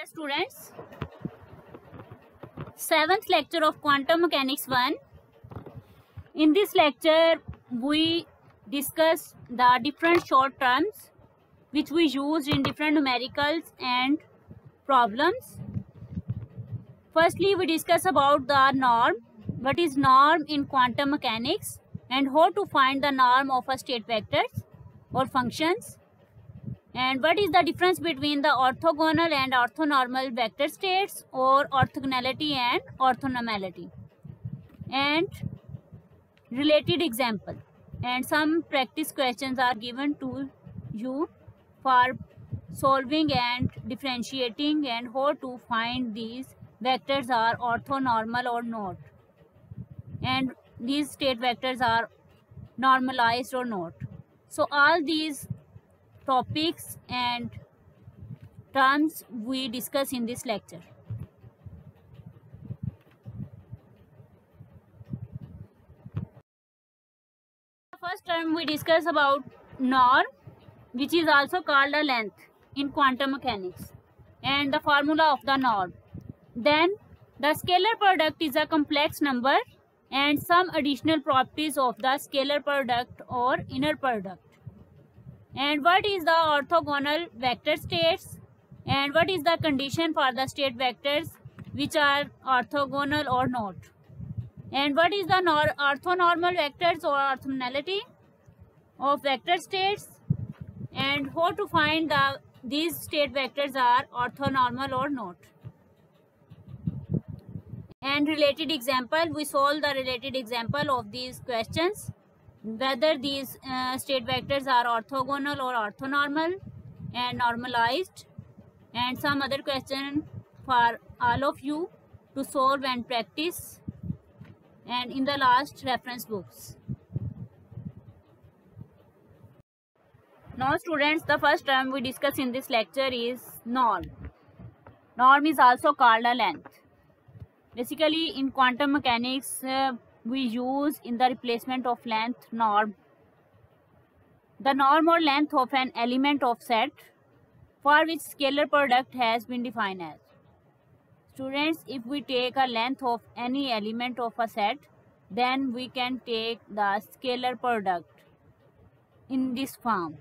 Dear students, seventh lecture of quantum mechanics 1. In this lecture, we discuss the different short terms which we used in different numericals and problems. Firstly, we discuss about the norm. What is norm in quantum mechanics and how to find the norm of a state vectors or functions and what is the difference between the orthogonal and orthonormal vector states or orthogonality and orthonormality? And related example and some practice questions are given to you for solving and differentiating and how to find these vectors are orthonormal or not. And these state vectors are normalized or not. So all these topics and terms we discuss in this lecture. First term we discuss about norm which is also called a length in quantum mechanics and the formula of the norm. Then the scalar product is a complex number and some additional properties of the scalar product or inner product and what is the orthogonal vector states? And what is the condition for the state vectors which are orthogonal or not? And what is the nor orthonormal vectors or orthogonality of vector states? And how to find the these state vectors are orthonormal or not? And related example we solve the related example of these questions whether these uh, state vectors are orthogonal or orthonormal and normalized and some other question for all of you to solve and practice and in the last reference books. Now students the first term we discuss in this lecture is norm. Norm is also called a length. Basically in quantum mechanics uh, we use in the replacement of length norm. The norm or length of an element of set for which scalar product has been defined as. Students, if we take a length of any element of a set, then we can take the scalar product in this form.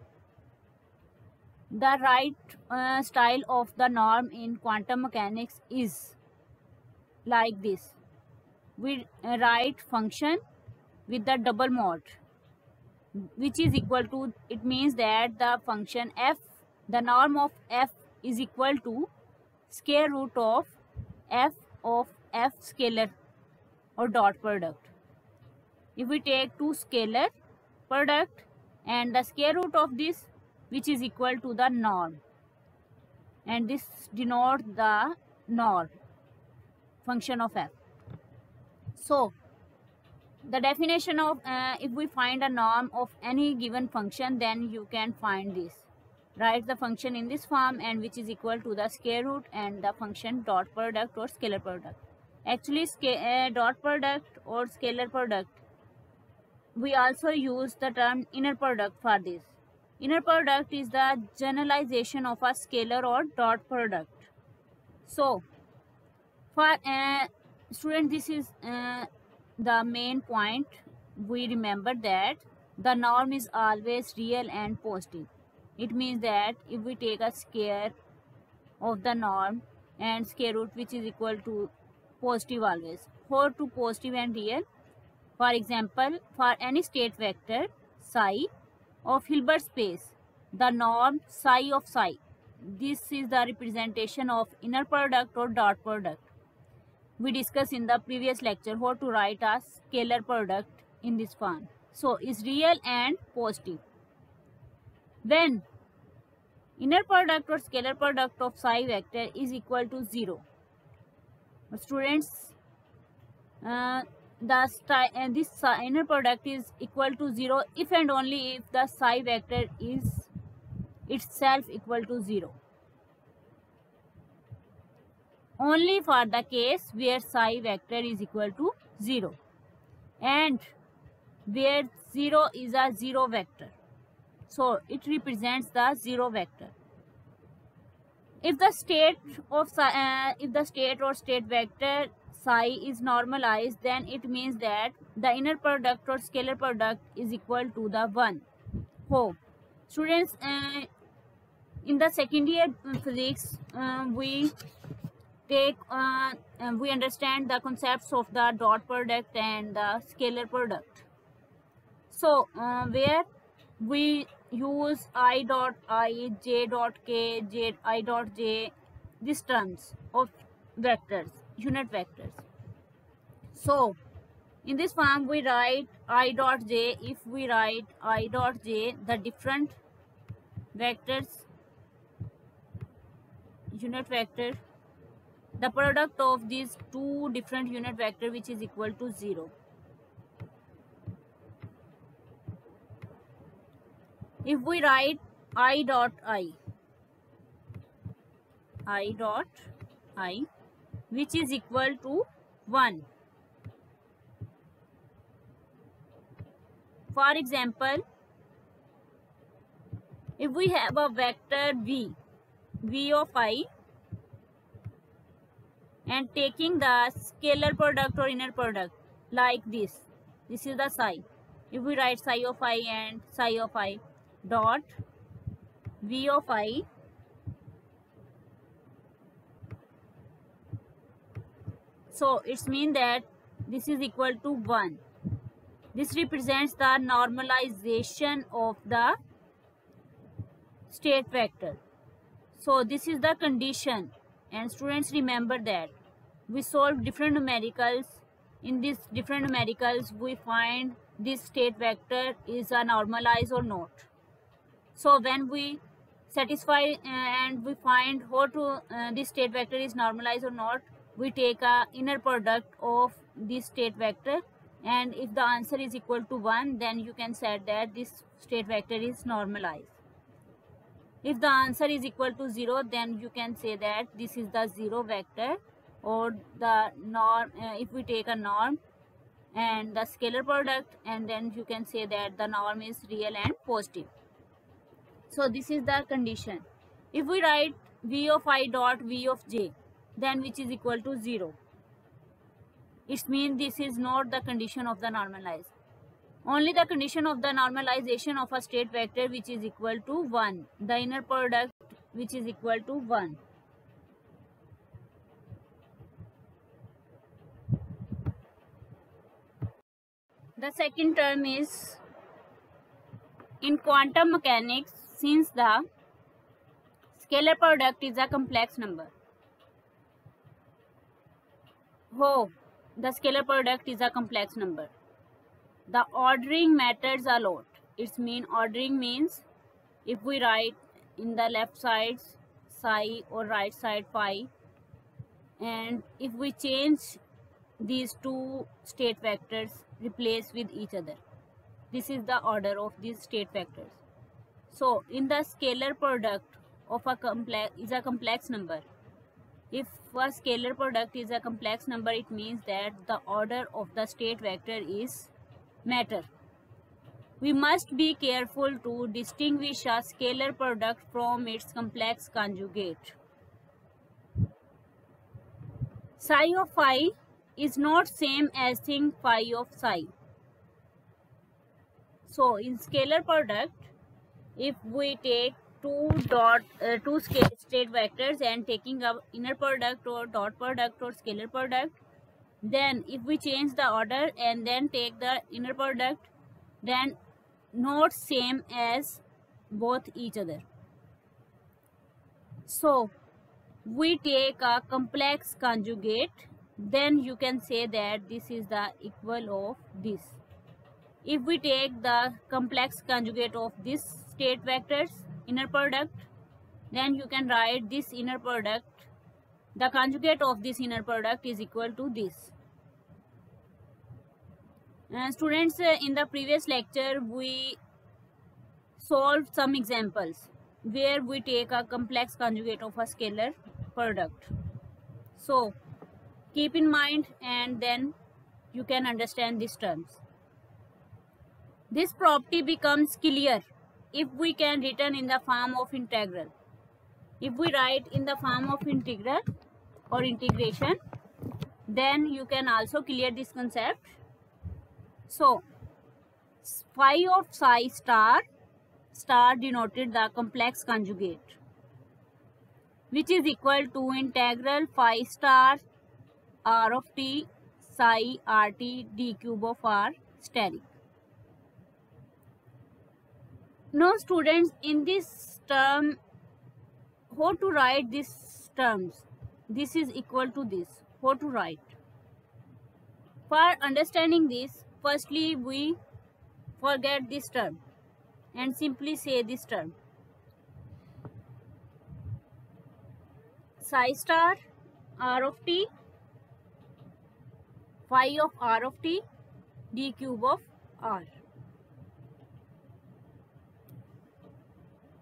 The right uh, style of the norm in quantum mechanics is like this we write function with the double mod which is equal to it means that the function f the norm of f is equal to square root of f of f scalar or dot product. If we take two scalar product and the square root of this which is equal to the norm and this denotes the norm function of f so, the definition of uh, if we find a norm of any given function then you can find this. Write the function in this form and which is equal to the square root and the function dot product or scalar product. Actually uh, dot product or scalar product we also use the term inner product for this. Inner product is the generalization of a scalar or dot product. So, for uh, student this is uh, the main point. We remember that the norm is always real and positive. It means that if we take a square of the norm and square root which is equal to positive always for to positive and real for example for any state vector psi of hilbert space the norm psi of psi this is the representation of inner product or dot product we discussed in the previous lecture how to write a scalar product in this form. So, is real and positive. When inner product or scalar product of psi vector is equal to 0. Students, uh, the uh, this inner product is equal to 0 if and only if the psi vector is itself equal to 0 only for the case where psi vector is equal to 0 and where 0 is a 0 vector. So, it represents the 0 vector. if the state of uh, if the state or state vector psi is normalized then it means that the inner product or scalar product is equal to the one oh students uh, in the second year physics uh, we take uh, we understand the concepts of the dot product and the scalar product. So uh, where we use i dot i j dot k j i dot j these terms of vectors unit vectors. So in this form we write i dot j. If we write i dot j the different vectors unit vector the product of these two different unit vector which is equal to 0 if we write i dot i i dot i which is equal to 1 for example if we have a vector v v of i and taking the scalar product or inner product like this. This is the psi. If we write psi of i and psi of i dot v of i so it's mean that this is equal to 1 this represents the normalization of the state vector. So this is the condition. And students remember that we solve different numericals. In these different numericals we find this state vector is a normalized or not. So when we satisfy uh, and we find how to uh, this state vector is normalized or not we take a inner product of this state vector. And if the answer is equal to 1 then you can say that this state vector is normalized. If the answer is equal to 0 then you can say that this is the 0 vector or the norm uh, if we take a norm and the scalar product and then you can say that the norm is real and positive. So this is the condition. If we write v of i dot v of j then which is equal to 0 it means this is not the condition of the normalized. Only the condition of the normalization of a state vector which is equal to 1 the inner product which is equal to 1 the second term is in quantum mechanics since the scalar product is a complex number. Oh, the scalar product is a complex number. The ordering matters a lot. Its mean ordering means if we write in the left side psi or right side phi and if we change these two state vectors replace with each other this is the order of these state vectors so in the scalar product of a complex is a complex number. If a scalar product is a complex number, it means that the order of the state vector is matter. We must be careful to distinguish a scalar product from its complex conjugate. Psi of phi is not same as thing phi of psi. So in scalar product, if we take two dot uh, two state vectors and taking a inner product or dot product or scalar product then if we change the order and then take the inner product then not same as both each other so we take a complex conjugate then you can say that this is the equal of this. If we take the complex conjugate of this state vectors inner product then you can write this inner product the conjugate of this inner product is equal to this. Uh, students uh, in the previous lecture we solved some examples where we take a complex conjugate of a scalar product. So keep in mind and then you can understand these terms this property becomes clear if we can written in the form of integral. if we write in the form of integral or integration then you can also clear this concept so phi of psi star star denoted the complex conjugate which is equal to integral phi star r of t psi rt d cube of r steric. Now students in this term how to write these terms? This is equal to this. How to write? For understanding this firstly we forget this term and simply say this term. Psi star r of t phi of r of t d cube of r.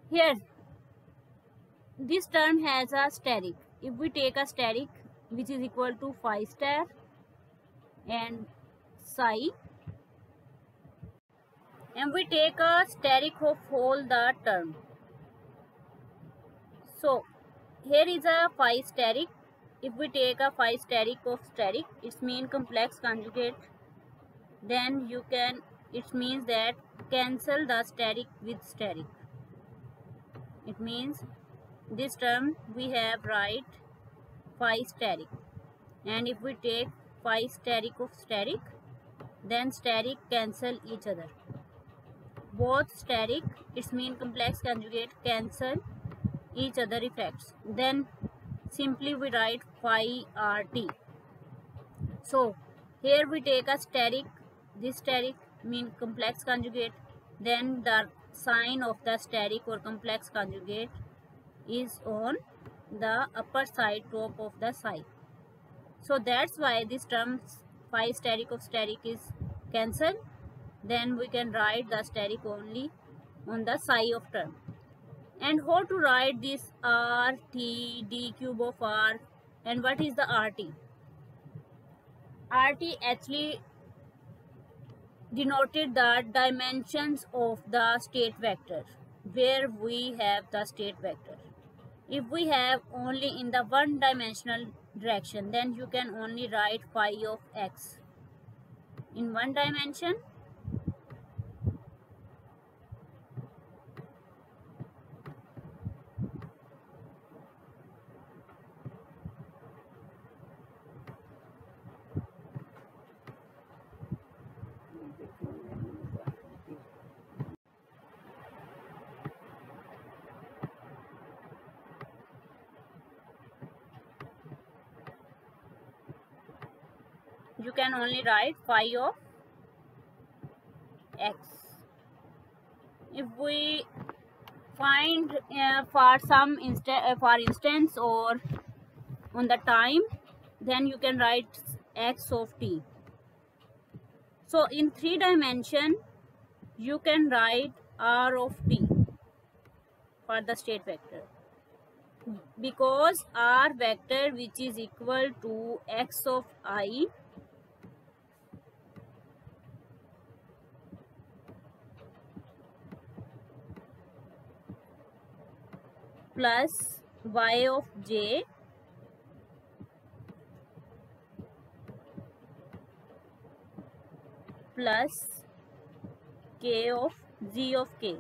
Here this term has a steric. If we take a steric which is equal to phi star and psi and we take a steric of whole the term. So here is a phi steric if we take a phi steric of steric its mean complex conjugate. Then you can it means that cancel the steric with steric. It means this term we have write phi steric. And if we take phi steric of steric then steric cancel each other. Both steric its mean complex conjugate cancel each other effects. Then simply we write phi rt so here we take a steric. This steric mean complex conjugate. Then the sign of the steric or complex conjugate is on the upper side top of the side so that's why this term phi steric of steric is cancelled. Then we can write the steric only on the side of term and how to write this r t d cube of r? And what is the rt rt actually denoted the dimensions of the state vector where we have the state vector. If we have only in the one dimensional direction then you can only write phi of x in one dimension you can only write phi of x. If we find uh, for some insta uh, for instance or on the time then you can write x of t. So in three dimension you can write r of t for the state vector. Because r vector which is equal to x of i plus y of j plus k of z of k.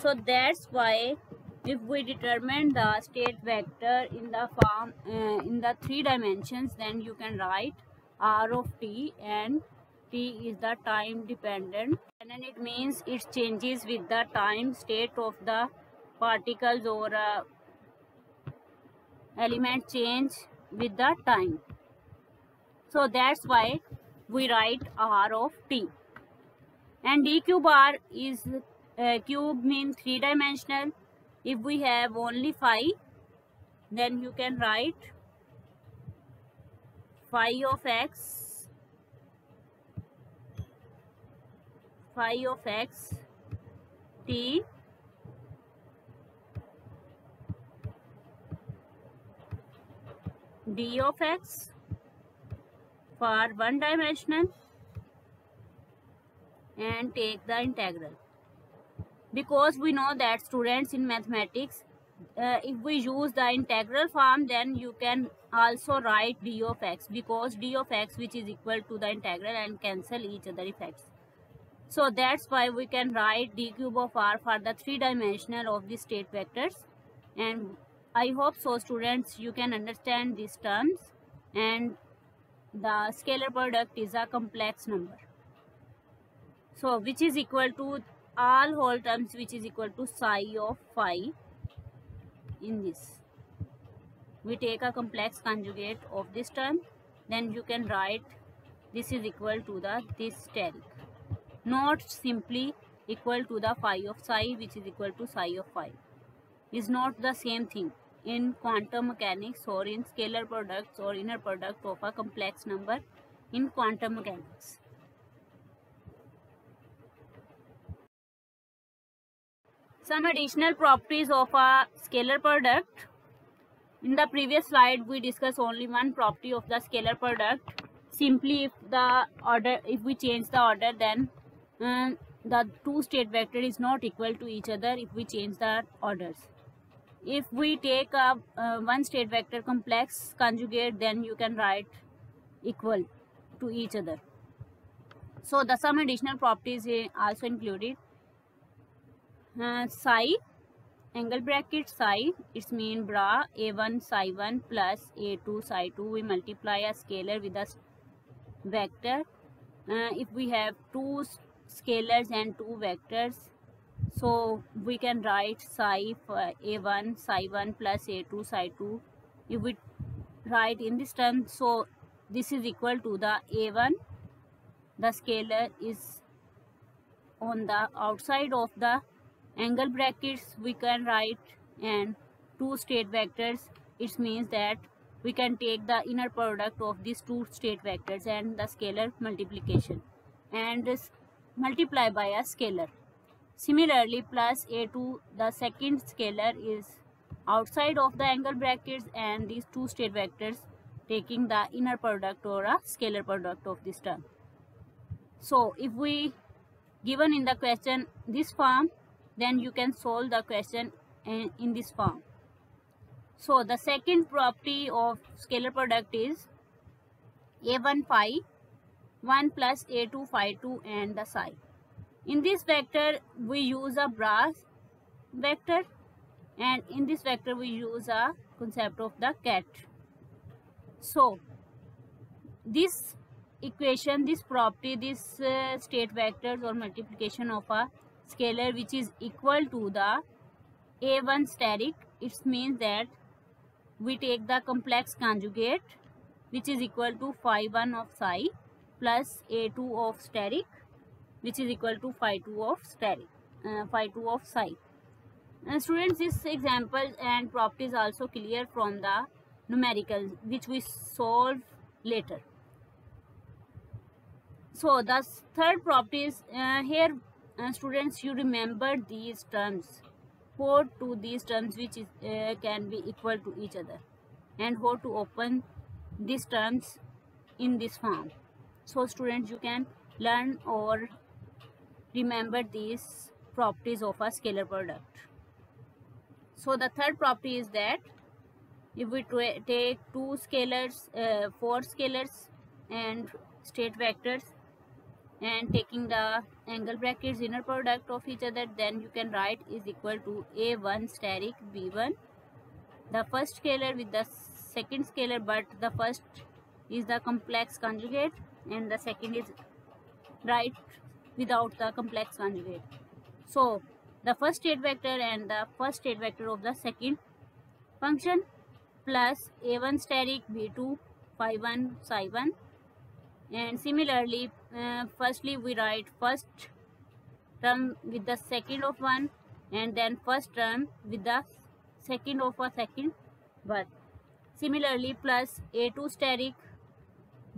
So that's why if we determine the state vector in the form uh, in the three dimensions then you can write r of t and t is the time dependent and it means it changes with the time state of the particles or uh, element change with the time. So that's why we write r of t. And d cube r is uh, cube means three dimensional if we have only phi then you can write phi of x phi of x t d of x for one dimensional and take the integral. Because we know that students in mathematics uh, if we use the integral form then you can also write d of x because d of x which is equal to the integral and cancel each other effects so that's why we can write d cube of r for the three dimensional of the state vectors. And i hope so students you can understand these terms. And the scalar product is a complex number. So which is equal to all whole terms which is equal to psi of phi in this. We take a complex conjugate of this term. Then you can write this is equal to the this steric not simply equal to the phi of psi which is equal to psi of phi is not the same thing in quantum mechanics or in scalar products or inner product of a complex number in quantum mechanics Some additional properties of a scalar product. In the previous slide, we discussed only one property of the scalar product. Simply if the order, if we change the order, then uh, the two state vector is not equal to each other if we change the orders. If we take a uh, one state vector complex conjugate, then you can write equal to each other. So the some additional properties also included uh, psi angle bracket psi it's mean bra a1 psi 1 plus a2 psi 2 we multiply a scalar with a vector uh, if we have two scalars and two vectors. So we can write psi a1 psi 1 plus a2 psi 2 if we write in this term so this is equal to the a1 the scalar is on the outside of the angle brackets. We can write and two state vectors. It means that we can take the inner product of these two state vectors and the scalar multiplication. And multiply by a scalar similarly plus a2 the second scalar is outside of the angle brackets and these two state vectors taking the inner product or a scalar product of this term so if we given in the question this form then you can solve the question in, this form. So the second property of scalar product is a1 phi 1 plus a2 phi 2 and the psi. In this vector we use a brass vector and in this vector we use a concept of the ket. So this equation, this property, this uh, state vectors or multiplication of a scalar which is equal to the a1 steric it means that we take the complex conjugate which is equal to phi 1 of psi plus a2 of steric which is equal to phi 2 of steric uh, phi 2 of psi. Uh, students this example and properties also clear from the numerical which we solve later. So the third property is uh, here uh, students you remember these terms. How to these terms which is, uh, can be equal to each other. And how to open these terms in this form so students you can learn or remember these properties of a scalar product. So the third property is that if we take two scalars uh, four scalars and state vectors and taking the angle brackets inner product of each other then you can write is equal to a1 steric b1 the first scalar with the second scalar but the first is the complex conjugate and the second is right without the complex conjugate. So the first state vector and the first state vector of the second function plus a1 steric b2 phi 1 psi 1 and similarly uh, firstly we write first term with the second of one and then first term with the second of a second but similarly plus a2 steric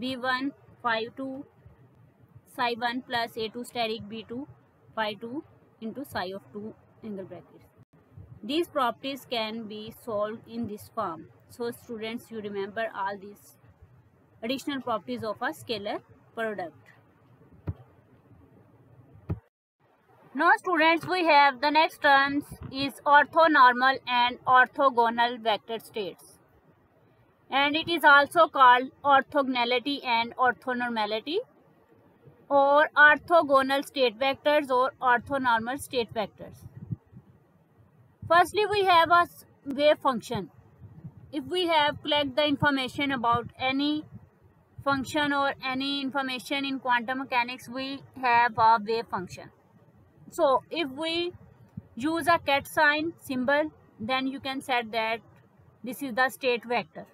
b1 phi 2 psi 1 plus a2 steric b2 phi 2 into psi of 2 angle brackets. These properties can be solved in this form. So students you remember all these additional properties of a scalar product. Now students we have the next terms is orthonormal and orthogonal vector states. And it is also called orthogonality and orthonormality or orthogonal state vectors or orthonormal state vectors. Firstly we have a wave function. If we have collect the information about any function or any information in quantum mechanics we have a wave function so if we use a ket sign symbol then you can set that this is the state vector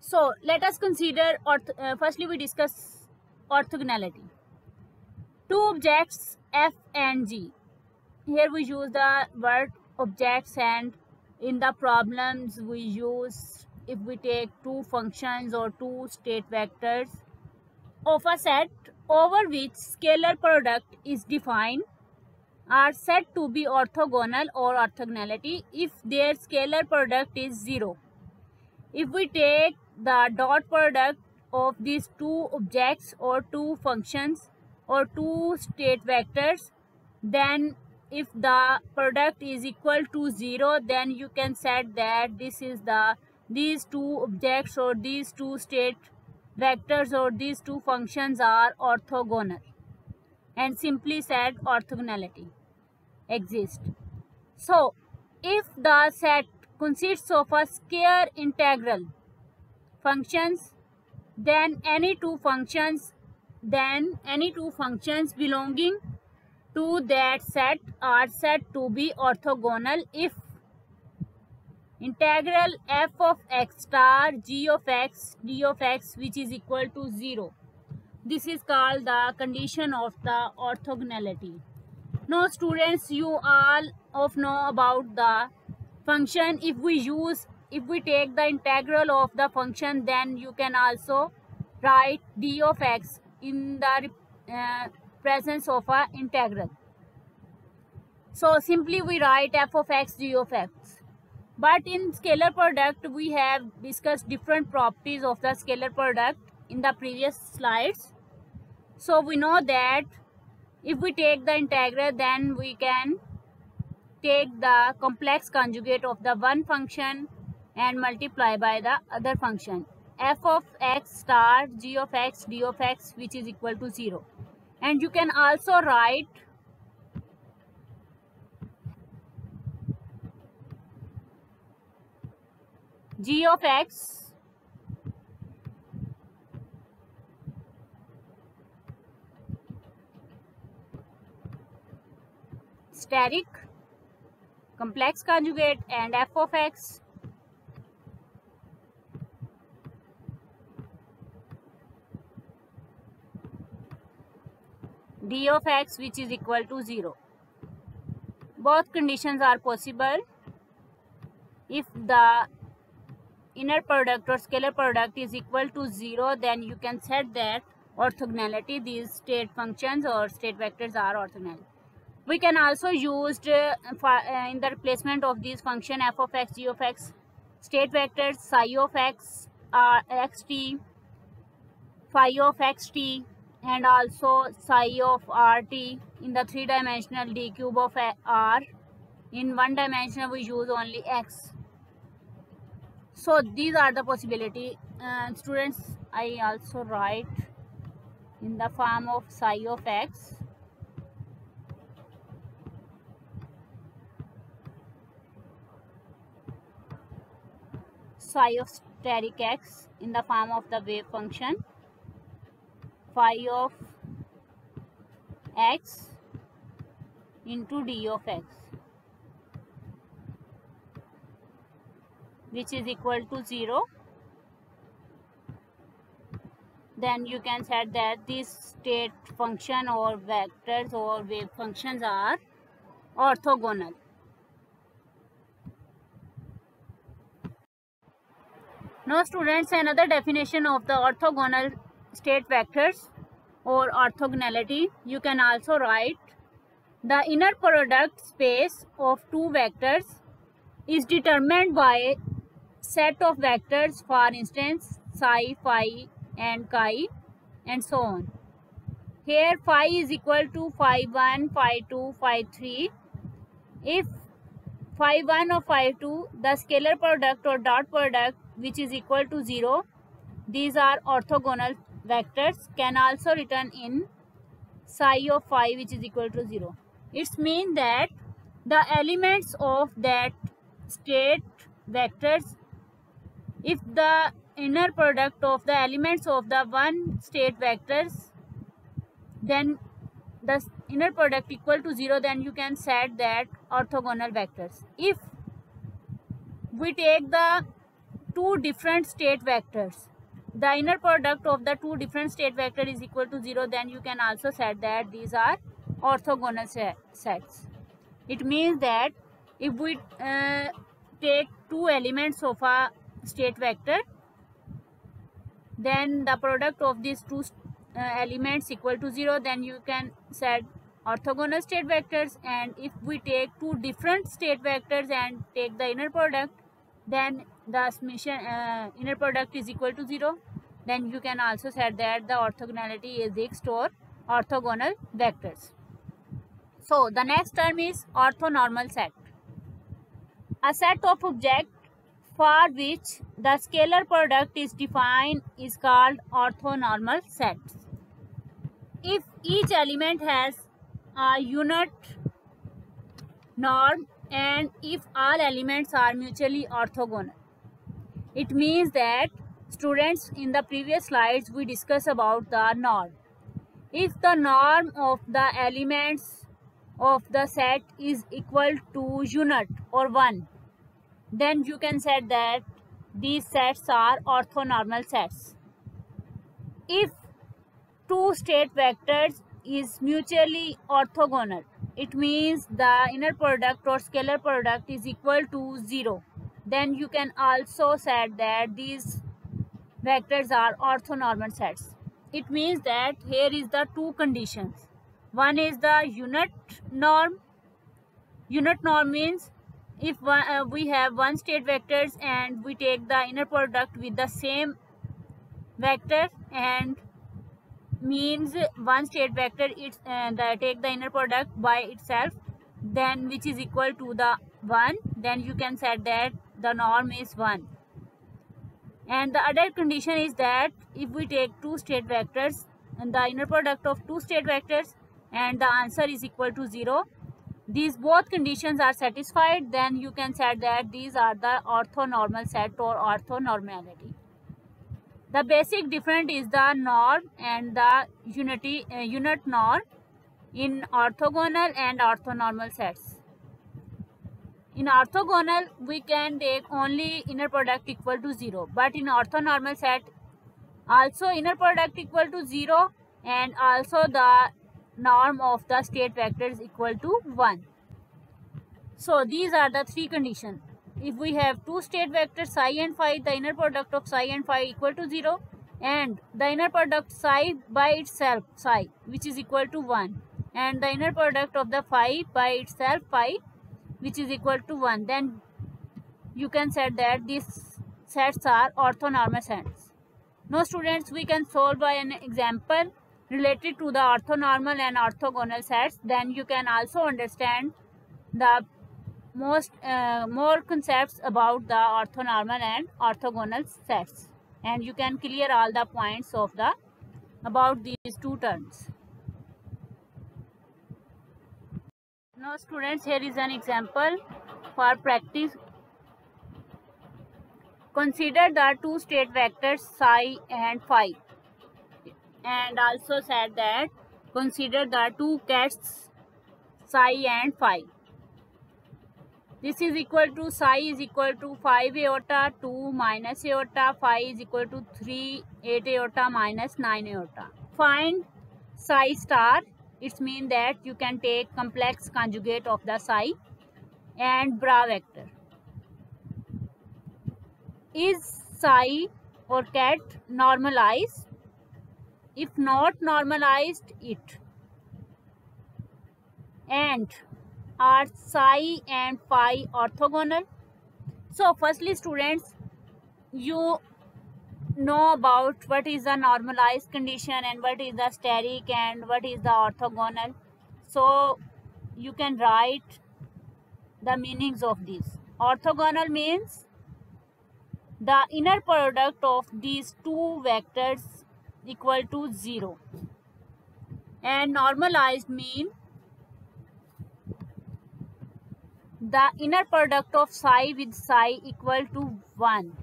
so let us consider uh, firstly we discuss orthogonality two objects f and g here we use the word objects and in the problems we use if we take two functions or two state vectors of a set over which scalar product is defined are said to be orthogonal or orthogonality if their scalar product is 0. If we take the dot product of these two objects or two functions or two state vectors then if the product is equal to 0 then you can set that this is the these two objects or these two state vectors or these two functions are orthogonal and simply said orthogonality exists. So, if the set consists of a square integral functions then any two functions then any two functions belonging to that set are said to be orthogonal if integral f of x star g of x d of x which is equal to 0 this is called the condition of the orthogonality. Now students you all of know about the function if we use if we take the integral of the function then you can also write d of x in the uh, presence of a integral. So simply we write f of x d of x. But in scalar product we have discussed different properties of the scalar product in the previous slides. So we know that if we take the integral then we can take the complex conjugate of the one function and multiply by the other function. F of x star g of x d of x which is equal to 0 and you can also write g of x steric complex conjugate and f of x d of x which is equal to 0 both conditions are possible. If the inner product or scalar product is equal to 0 then you can set that orthogonality. These state functions or state vectors are orthogonal. We can also use uh, uh, in the replacement of these function f of x g of x state vectors psi of x uh, xt phi of xt and also psi of rt in the three dimensional d cube of r. In one dimension we use only x. So these are the possibility. And students i also write in the form of psi of x. Psi of steric x in the form of the wave function phi of x into d of x which is equal to 0 then you can set that this state function or vectors or wave functions are orthogonal. Now students another definition of the orthogonal state vectors or orthogonality you can also write the inner product space of two vectors is determined by set of vectors for instance psi, phi and chi and so on. here phi is equal to phi 1 phi 2 phi 3 if phi 1 or phi 2 the scalar product or dot product which is equal to 0 these are orthogonal vectors can also return in psi of phi which is equal to 0 it's mean that the elements of that state vectors if the inner product of the elements of the one state vectors then the inner product equal to 0 then you can set that orthogonal vectors. If we take the two different state vectors the inner product of the two different state vector is equal to 0 then you can also set that these are orthogonal sets. It means that if we uh, take two elements of a state vector then the product of these two uh, elements equal to 0 then you can set orthogonal state vectors. And if we take two different state vectors and take the inner product then the uh, inner product is equal to 0 then you can also set that the orthogonality is equal to orthogonal vectors. So the next term is orthonormal set. A set of objects for which the scalar product is defined is called orthonormal sets if each element has a unit norm and if all elements are mutually orthogonal. It means that students in the previous slides we discussed about the norm. If the norm of the elements of the set is equal to unit or 1 then you can say that these sets are orthonormal sets. If two state vectors is mutually orthogonal. It means the inner product or scalar product is equal to 0. Then you can also say that these vectors are orthonormal sets. It means that here is the two conditions. One is the unit norm. Unit norm means if one, uh, we have one state vectors and we take the inner product with the same vector and means one state vector it's uh, take the inner product by itself then which is equal to the 1 then you can set that the norm is 1 and the other condition is that if we take two state vectors and the inner product of two state vectors and the answer is equal to 0 these both conditions are satisfied then you can set that these are the orthonormal set or orthonormality the basic difference is the norm and the unity uh, unit norm in orthogonal and orthonormal sets. In orthogonal, we can take only inner product equal to 0. But in orthonormal set, also inner product equal to 0 and also the norm of the state vector is equal to 1. So these are the three conditions if we have two state vectors psi and phi the inner product of psi and phi equal to 0 and the inner product psi by itself psi which is equal to 1 and the inner product of the phi by itself phi which is equal to 1 then you can say that these sets are orthonormal sets. Now students we can solve by an example related to the orthonormal and orthogonal sets then you can also understand the most uh, more concepts about the orthonormal and orthogonal sets. And you can clear all the points of the about these two terms. Now students here is an example for practice. Consider the two state vectors psi and phi. And also said that consider the two kets psi and phi this is equal to psi is equal to 5 iota 2 minus iota phi is equal to 3 8 iota minus 9 iota. Find psi star. It means that you can take complex conjugate of the psi and bra vector. Is psi or ket normalized? If not normalized, it. And are psi and phi orthogonal? So firstly students, you know about what is the normalized condition and what is the steric and what is the orthogonal so you can write the meanings of these. orthogonal means the inner product of these two vectors equal to 0 and normalized mean the inner product of psi with psi equal to 1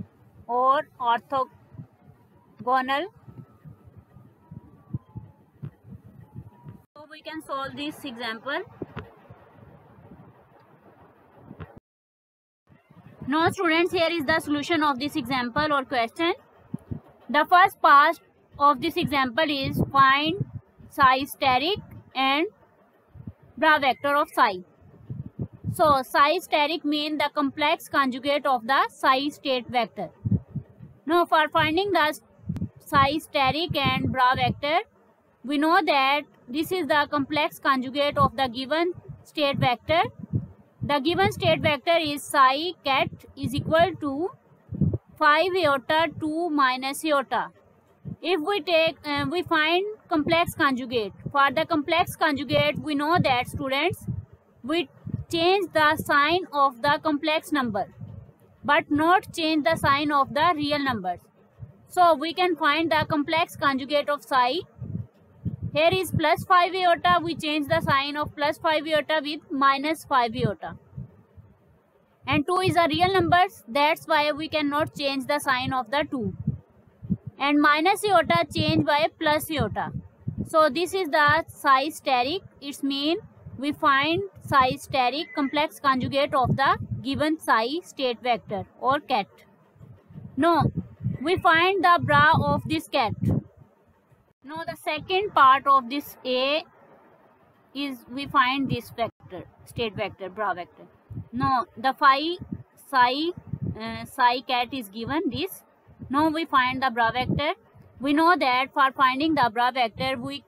or orthogonal. So we can solve this example. Now students here is the solution of this example or question. The first part of this example is find psi steric and bra vector of psi so psi steric mean the complex conjugate of the psi state vector now for finding the psi steric and bra vector, we know that this is the complex conjugate of the given state vector. The given state vector is psi ket is equal to 5 iota 2 minus iota. If we take, uh, we find complex conjugate. For the complex conjugate, we know that students, we change the sign of the complex number but not change the sign of the real numbers. So we can find the complex conjugate of psi. Here is plus 5 iota. We change the sign of plus 5 iota with minus 5 iota. And 2 is a real numbers. That's why we cannot change the sign of the 2. And minus iota change by plus iota. So this is the psi steric. It's mean we find psi steric complex conjugate of the given psi state vector or ket. No, we find the bra of this ket. Now the second part of this A is we find this vector, state vector, bra vector. No, the phi psi uh, psi ket is given this. Now we find the bra vector. We know that for finding the bra vector, we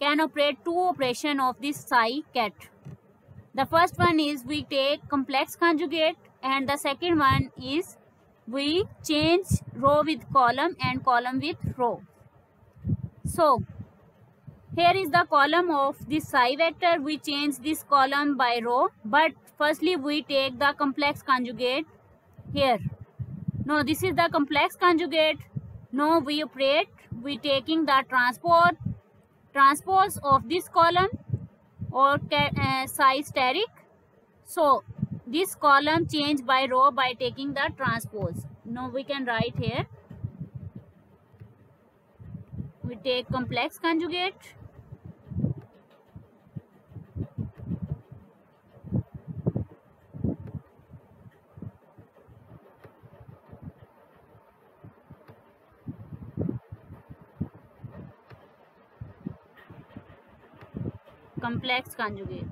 can operate two operation of this psi ket. The first one is we take complex conjugate and the second one is we change row with column and column with row. So, here is the column of this psi vector. We change this column by row. But firstly, we take the complex conjugate here. Now, this is the complex conjugate. Now, we operate. We taking the transpose, transpose of this column or uh, psi steric. So this column change by row by taking the transpose. Now we can write here. We take complex conjugate. Complex conjugate.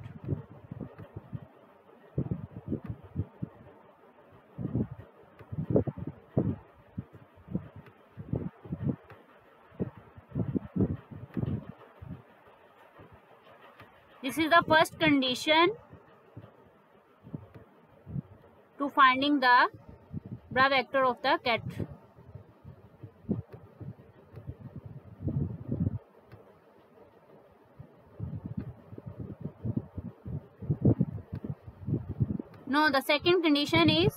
This is the first condition to finding the bra vector of the ket. No, the second condition is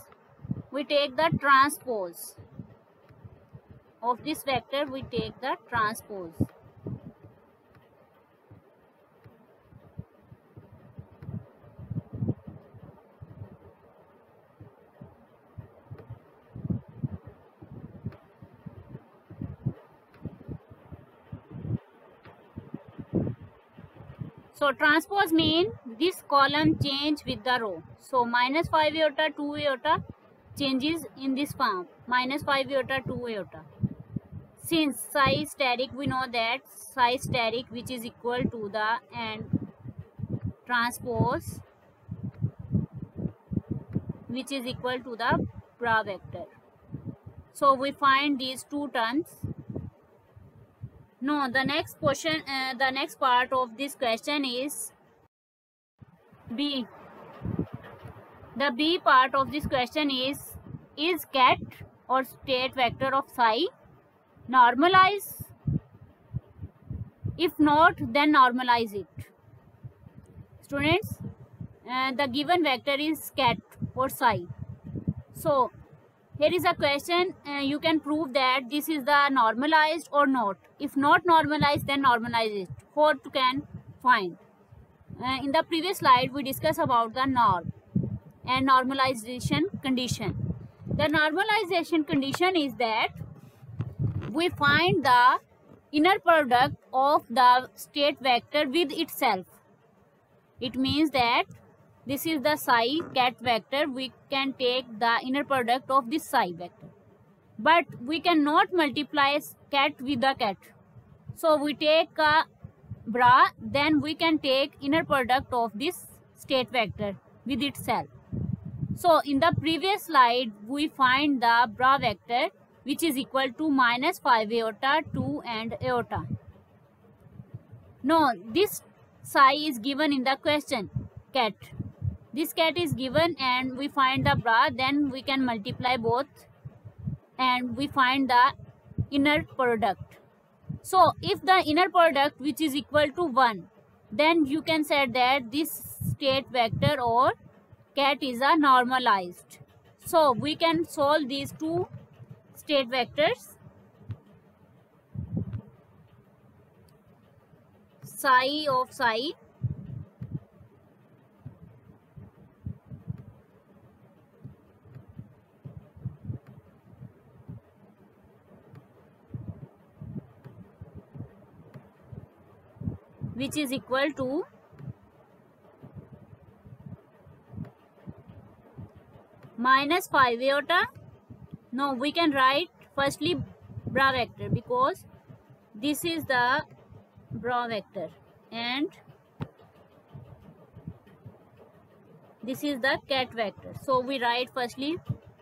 we take the transpose of this vector, we take the transpose. So transpose mean this column change with the row. So minus 5 iota, 2 iota changes in this form. Minus 5 iota, 2 iota. Since psi steric, we know that psi steric which is equal to the and transpose which is equal to the bra vector. So we find these two terms no the next question uh, the next part of this question is b. The b part of this question is is ket or state vector of psi normalize if not then normalize it. Students uh, the given vector is ket or psi. So here is a question uh, you can prove that this is the normalized or not. If not normalized then normalize it. What you can find. Uh, in the previous slide we discussed about the norm and normalization condition. The normalization condition is that we find the inner product of the state vector with itself. It means that this is the psi ket vector. We can take the inner product of this psi vector. But we cannot multiply ket with the ket. So we take a bra then we can take inner product of this state vector with itself. So in the previous slide we find the bra vector which is equal to minus 5 iota 2 and iota no this psi is given in the question ket this ket is given and we find the bra then we can multiply both and we find the inner product. So if the inner product which is equal to 1 then you can say that this state vector or ket is a normalized. So we can solve these two state vectors. Psi of psi which is equal to minus 5 iota no we can write firstly bra vector because this is the bra vector and this is the ket vector. So we write firstly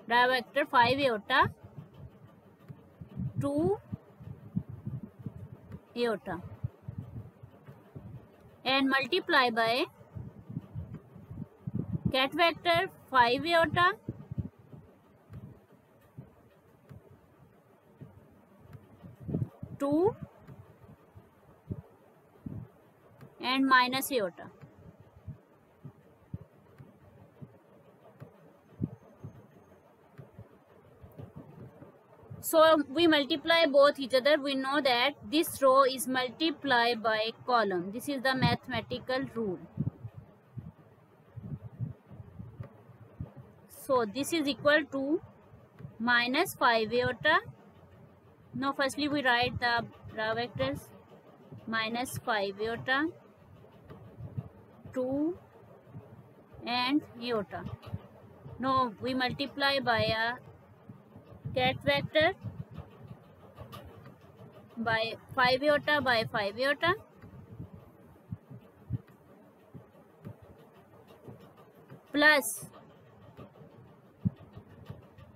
bra vector 5 iota 2 iota and multiply by ket vector five eta two and minus eta So we multiply both each other. We know that this row is multiplied by column. This is the mathematical rule. So this is equal to minus 5 iota. Now firstly we write the raw vectors minus 5 iota 2 and iota. Now we multiply by a cat vector by 5 iota by 5 iota plus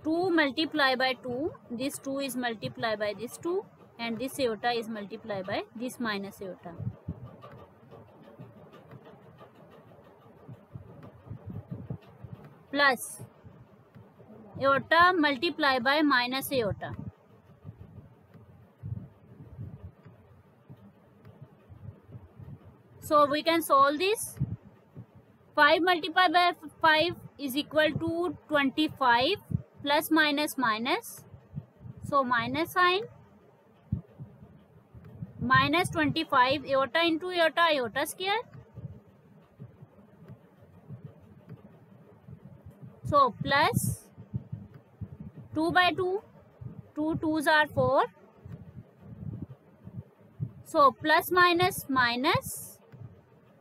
2 multiply by 2 this 2 is multiplied by this 2 and this iota is multiplied by this minus iota plus eta multiply by minus eta so we can solve this five multiply by five is equal to twenty five plus minus minus so minus sign minus twenty five eta into eta eta square so plus 2 by 2 2 2s are 4 so plus minus minus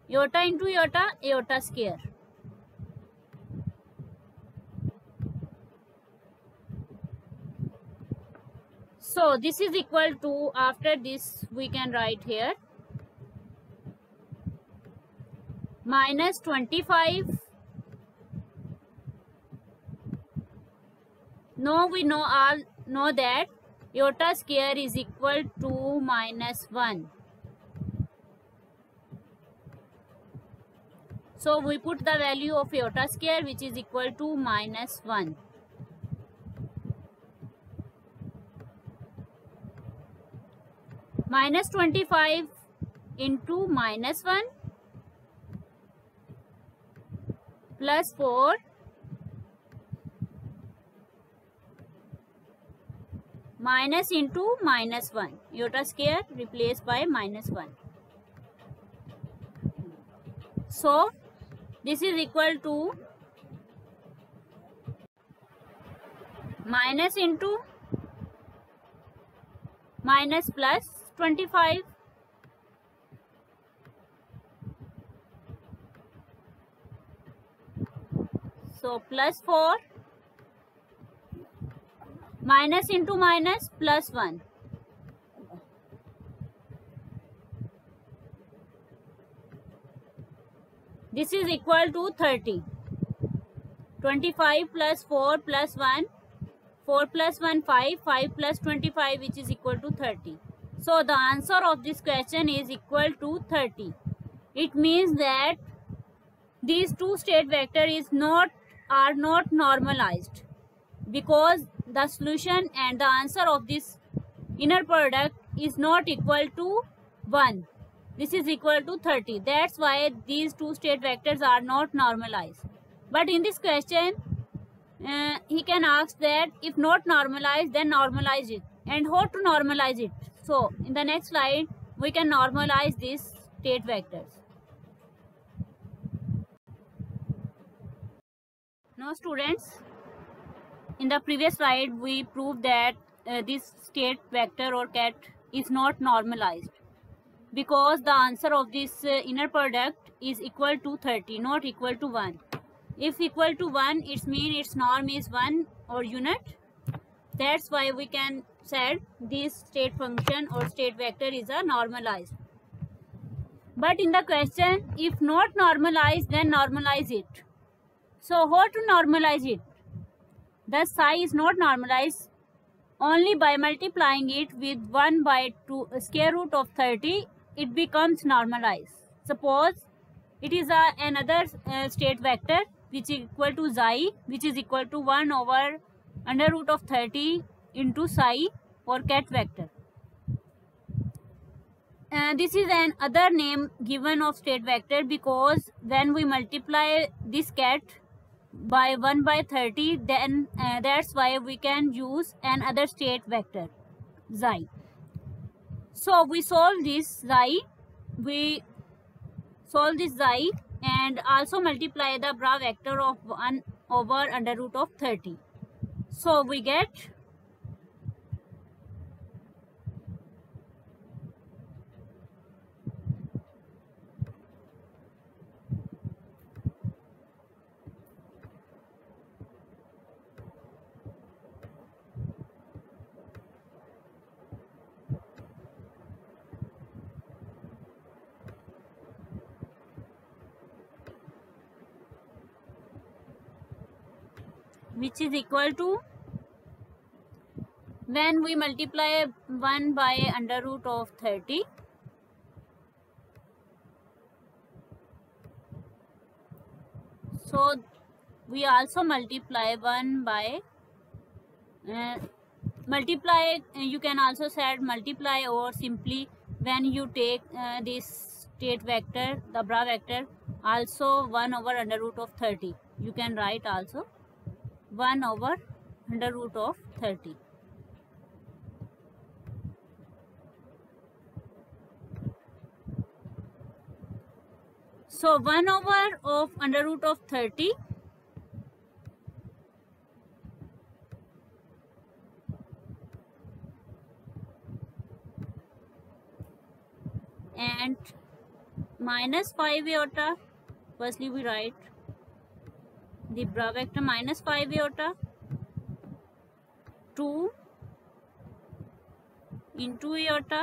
iota into iota iota square. So this is equal to after this we can write here. Minus 25 Now we know all know that iota square is equal to minus 1. So we put the value of iota square which is equal to minus 1. minus 25 into minus 1 plus 4 minus into minus 1 iota square replaced by minus 1 so this is equal to minus into minus plus 25 so plus 4 minus into minus plus 1 this is equal to 30 25 plus 4 plus 1 4 plus 1 5 5 plus 25 which is equal to 30 so the answer of this question is equal to 30 it means that these two state vector is not are not normalized because the solution and the answer of this inner product is not equal to 1 this is equal to 30 that's why these two state vectors are not normalized. But in this question uh, he can ask that if not normalized then normalize it. And how to normalize it? So in the next slide we can normalize these state vectors. Now students in the previous slide we proved that uh, this state vector or ket is not normalized because the answer of this uh, inner product is equal to 30 not equal to 1 if equal to 1 it means its norm is 1 or unit. That's why we can said this state function or state vector is a normalized. But in the question if not normalized then normalize it. So how to normalize it the psi is not normalized. Only by multiplying it with 1 by 2 uh, square root of 30 it becomes normalized. Suppose it is a, another uh, state vector which is equal to xi which is equal to 1 over under root of 30 into psi or ket vector. Uh, this is an other name given of state vector because when we multiply this ket by 1 by 30 then uh, that's why we can use another state vector xi. So we solve this xi we solve this xi and also multiply the bra vector of 1 over under root of 30 so we get which is equal to when we multiply 1 by under root of 30 so we also multiply 1 by uh, multiply uh, you can also set multiply or simply when you take uh, this state vector the bra vector also 1 over under root of 30 you can write also 1 over under root of 30. So 1 over of under root of 30 and minus 5 iota firstly we write the bra एक minus five iota two into iota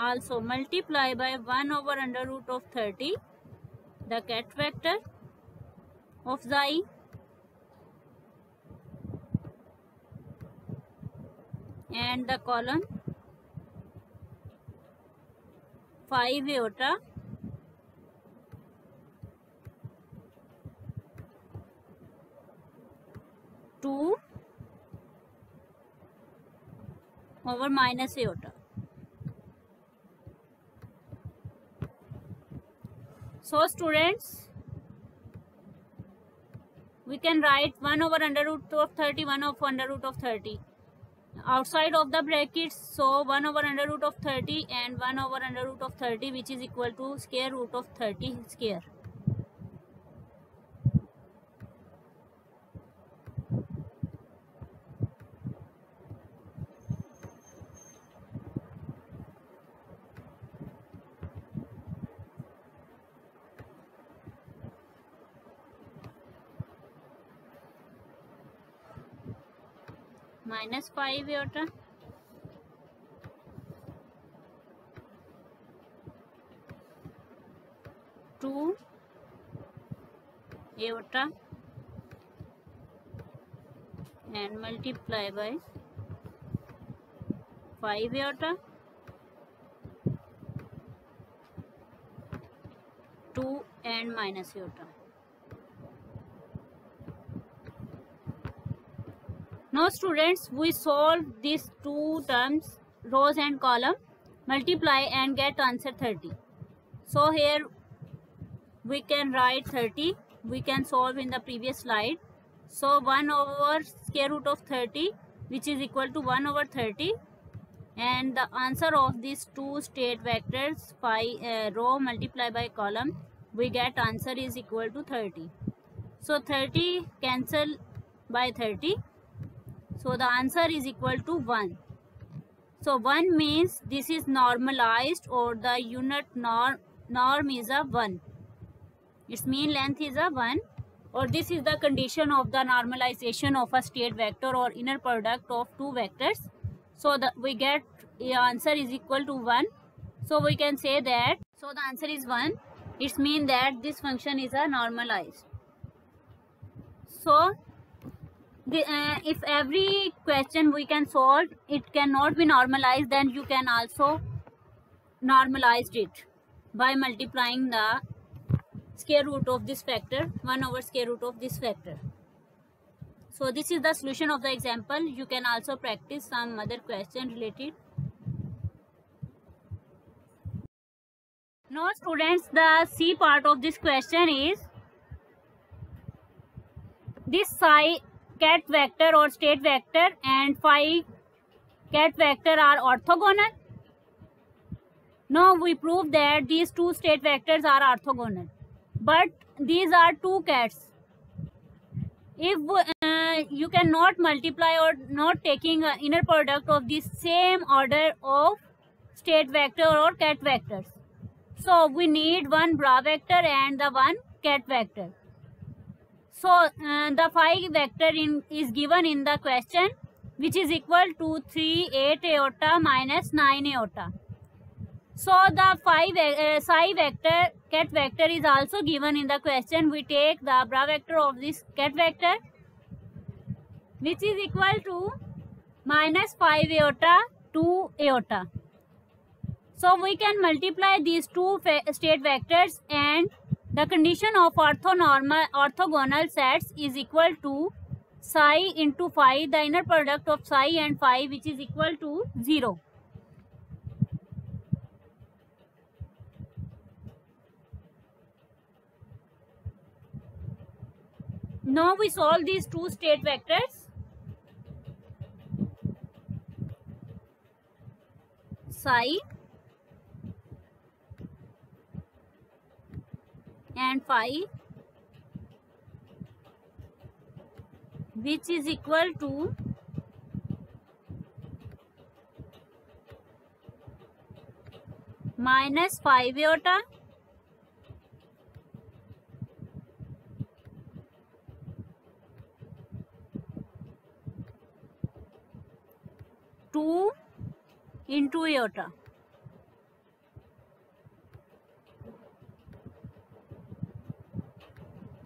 also multiply by one over under root of thirty, the ket vector of psi. And the column five iota 2 over minus iota. So students, we can write 1 over under root of 30, 1 over under root of 30. Outside of the brackets, so 1 over under root of 30 and 1 over under root of 30 which is equal to square root of 30 square. Minus five eta two eta and multiply by five eta two and minus eta Now students, we solve these two terms, rows and column, multiply and get answer 30. So here we can write 30, we can solve in the previous slide. So 1 over square root of 30 which is equal to 1 over 30 and the answer of these two state vectors by uh, row multiply by column we get answer is equal to 30. So 30 cancel by 30 so the answer is equal to 1. So 1 means this is normalized or the unit norm, norm is a 1. Its mean length is a 1 or this is the condition of the normalization of a state vector or inner product of two vectors. So the, we get the answer is equal to 1. So we can say that, so the answer is 1. It means that this function is a normalized. So uh, if every question we can solve it cannot be normalized then you can also normalize it by multiplying the square root of this factor 1 over square root of this factor. So this is the solution of the example. You can also practice some other question related. Now students the c part of this question is this psi ket vector or state vector and phi ket vector are orthogonal? No, we prove that these two state vectors are orthogonal. But these are two kets. If uh, you cannot multiply or not taking an inner product of the same order of state vector or ket vectors. So we need one bra vector and the one ket vector. So uh, the phi vector in, is given in the question which is equal to 3 8 iota minus 9 iota. So the phi uh, psi vector ket vector is also given in the question. We take the bra vector of this ket vector which is equal to minus 5 iota 2 iota. So we can multiply these two state vectors and the condition of orthonormal orthogonal sets is equal to psi into phi, the inner product of psi and phi which is equal to 0. Now we solve these two state vectors. Psi and phi which is equal to minus 5 iota two into iota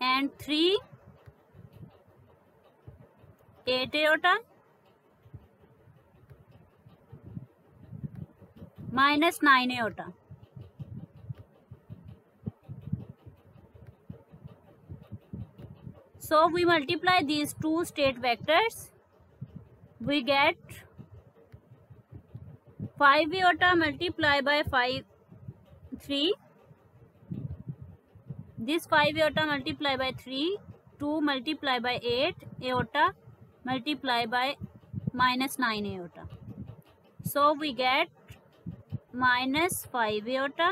and 3 8 iota minus 9 iota. So we multiply these two state vectors. We get 5 iota multiplied by 5 3 this 5 iota multiply by 3 2 multiply by 8 iota multiply by minus 9 iota so we get minus 5 iota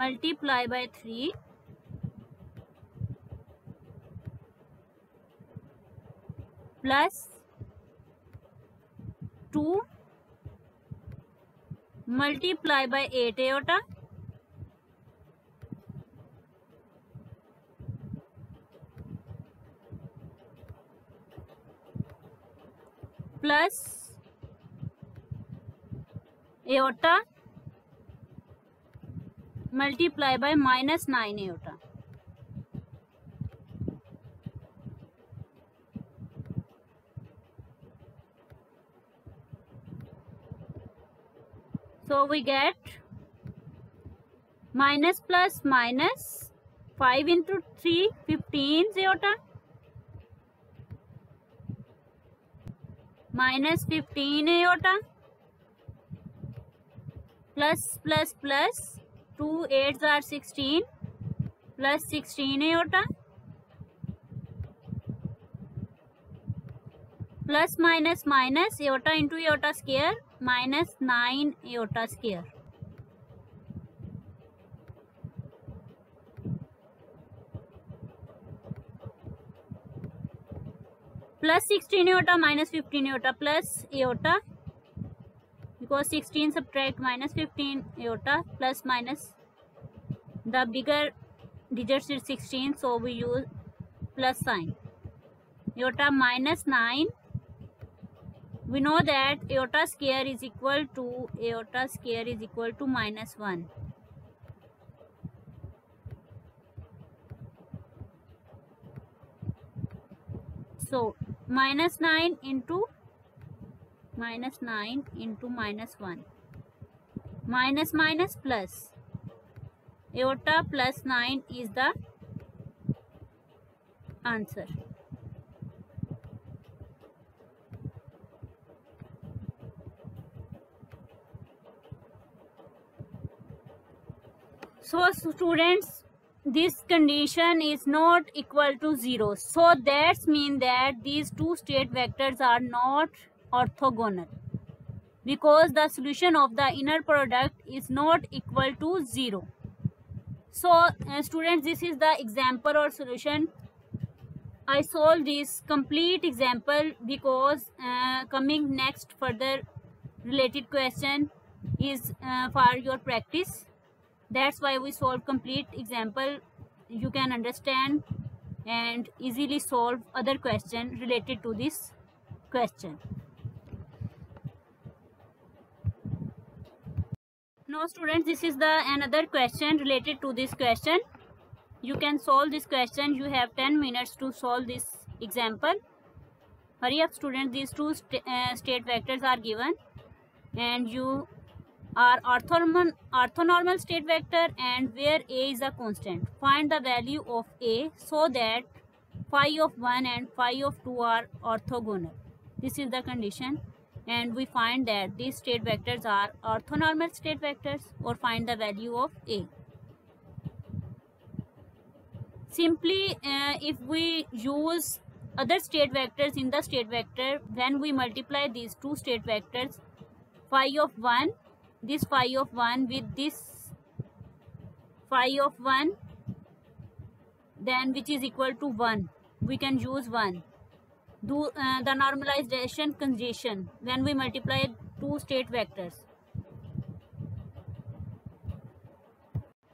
multiply by 3 plus 2 multiply by 8 iota plus iota multiply by minus 9 iota So we get minus plus minus 5 into 3, 15 iota. Minus 15 iota. Plus plus plus 2 8s are 16 plus 16 iota. Plus minus minus iota into iota square minus 9 iota square. Plus sixteen iota minus fifteen iota plus eta because sixteen subtract minus fifteen eta plus minus the bigger digit is sixteen so we use plus sign eta minus nine we know that iota square is equal to iota square is equal to minus one so minus 9 into minus 9 into minus 1 minus minus plus. Iota plus 9 is the answer. So students this condition is not equal to 0 so that means that these two state vectors are not orthogonal because the solution of the inner product is not equal to 0 so uh, students this is the example or solution. I solve this complete example because uh, coming next further related question is uh, for your practice that's why we solve complete example. You can understand and easily solve other question related to this question. Now students this is the another question related to this question. You can solve this question. You have 10 minutes to solve this example. Hurry up students these two st uh, state vectors are given and you are orthonormal, orthonormal state vector and where a is a constant. Find the value of a so that phi of 1 and phi of 2 are orthogonal. This is the condition and we find that these state vectors are orthonormal state vectors or find the value of a. Simply uh, if we use other state vectors in the state vector when we multiply these two state vectors phi of 1 this phi of 1 with this phi of 1 then which is equal to 1 we can use 1 do uh, the normalization condition when we multiply two state vectors.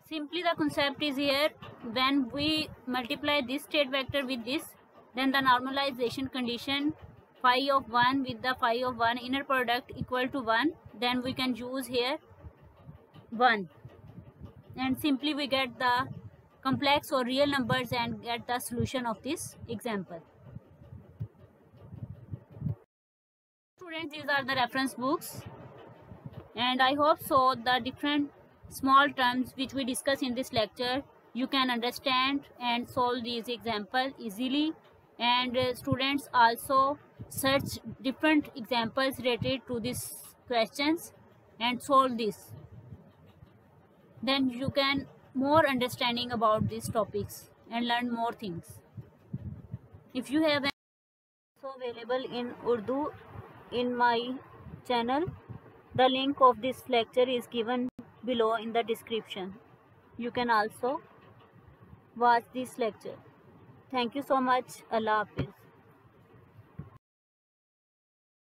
Simply the concept is here. When we multiply this state vector with this then the normalization condition phi of 1 with the phi of 1 inner product equal to 1 then we can use here 1 and simply we get the complex or real numbers and get the solution of this example. Students these are the reference books. And i hope so the different small terms which we discuss in this lecture you can understand and solve these examples easily. And uh, students also search different examples related to these questions and solve this. Then you can more understanding about these topics and learn more things. If you have also available in urdu in my channel the link of this lecture is given below in the description. You can also watch this lecture. Thank you so much. Allah hafiz